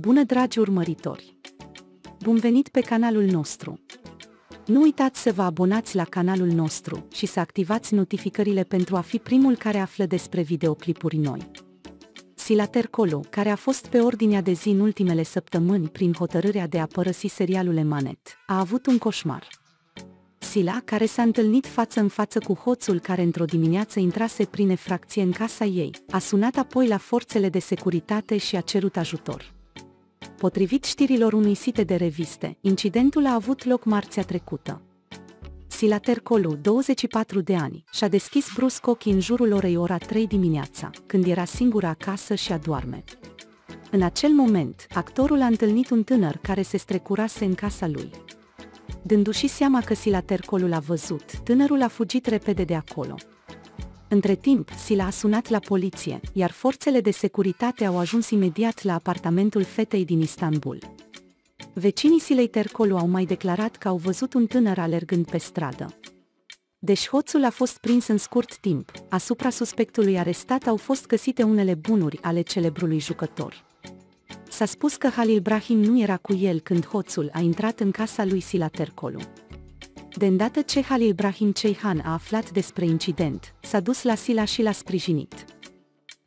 Bună dragi urmăritori! Bun venit pe canalul nostru! Nu uitați să vă abonați la canalul nostru și să activați notificările pentru a fi primul care află despre videoclipuri noi. Silater Colo, care a fost pe ordinea de zi în ultimele săptămâni prin hotărârea de a părăsi serialul Emanet, a avut un coșmar. Sila, care s-a întâlnit față în față cu hoțul care într-o dimineață intrase prin efracție în casa ei, a sunat apoi la forțele de securitate și a cerut ajutor. Potrivit știrilor unui site de reviste, incidentul a avut loc marțea trecută. Silater Colu, 24 de ani, și-a deschis brusc ochii în jurul orei ora 3 dimineața, când era singură acasă și adorme. În acel moment, actorul a întâlnit un tânăr care se strecurase în casa lui. Dându-și seama că Silatercolul a văzut, tânărul a fugit repede de acolo. Între timp, Sila a sunat la poliție, iar forțele de securitate au ajuns imediat la apartamentul fetei din Istanbul. Vecinii Silei Tercolu au mai declarat că au văzut un tânăr alergând pe stradă. Deși hoțul a fost prins în scurt timp, asupra suspectului arestat au fost găsite unele bunuri ale celebrului jucător. S-a spus că Halil Brahim nu era cu el când hoțul a intrat în casa lui Sila Tercolu. De îndată ce Halil Ibrahim Ceihan a aflat despre incident, s-a dus la Sila și l-a sprijinit.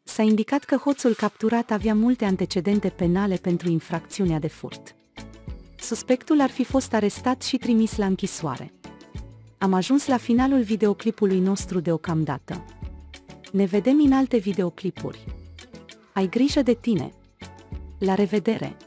S-a indicat că hoțul capturat avea multe antecedente penale pentru infracțiunea de furt. Suspectul ar fi fost arestat și trimis la închisoare. Am ajuns la finalul videoclipului nostru deocamdată. Ne vedem în alte videoclipuri. Ai grijă de tine! La revedere!